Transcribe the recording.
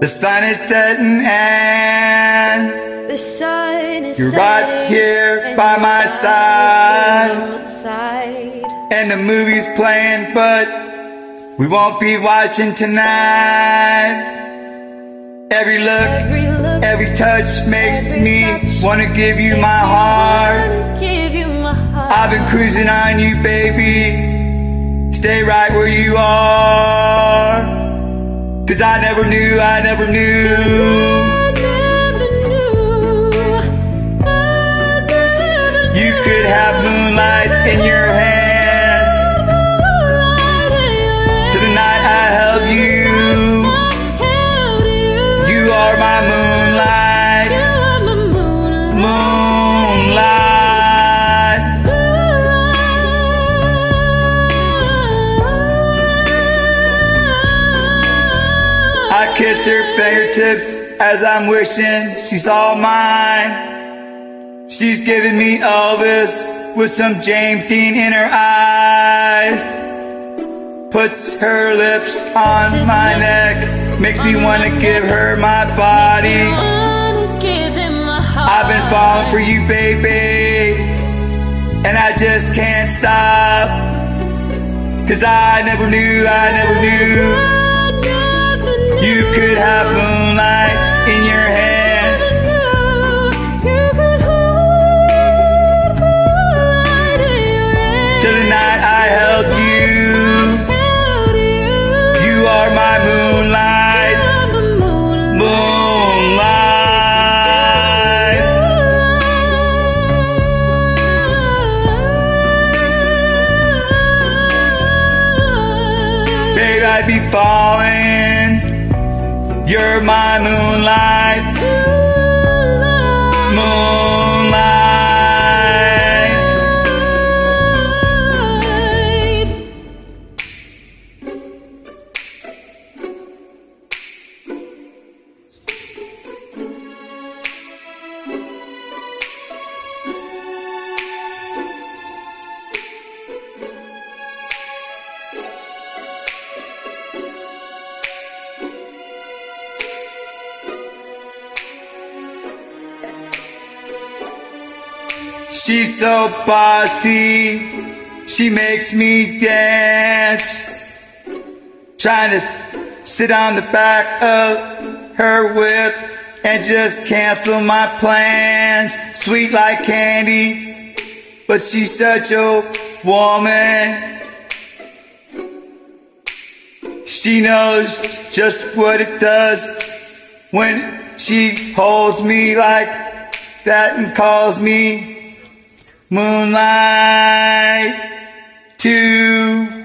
The sun is setting and The sun is You're right setting here by my right side. here by my side. and the movie's playing, but we won't be watching tonight. Every look, Every look, every touch makes every me touch wanna give you my heart. wanna Give you my heart. I've been cruising on you, baby. Stay right where you are. Cause I never knew, I never knew. You could have moonlight in your hands. To the night I held you. You are my I her fingertips as I'm wishing she's all mine. She's giving me Elvis with some James Dean in her eyes. Puts her lips on my neck, makes me want to give her my body. I've been falling for you, baby, and I just can't stop. Cause I never knew, I never knew you could have moonlight in your hands. Till the night I held you, you are my moonlight, moonlight. Babe, I'd be falling. You're my moonlight, moonlight. She's so bossy, she makes me dance. Trying to sit on the back of her whip and just cancel my plans. Sweet like candy, but she's such a woman. She knows just what it does when she holds me like that and calls me Moonlight to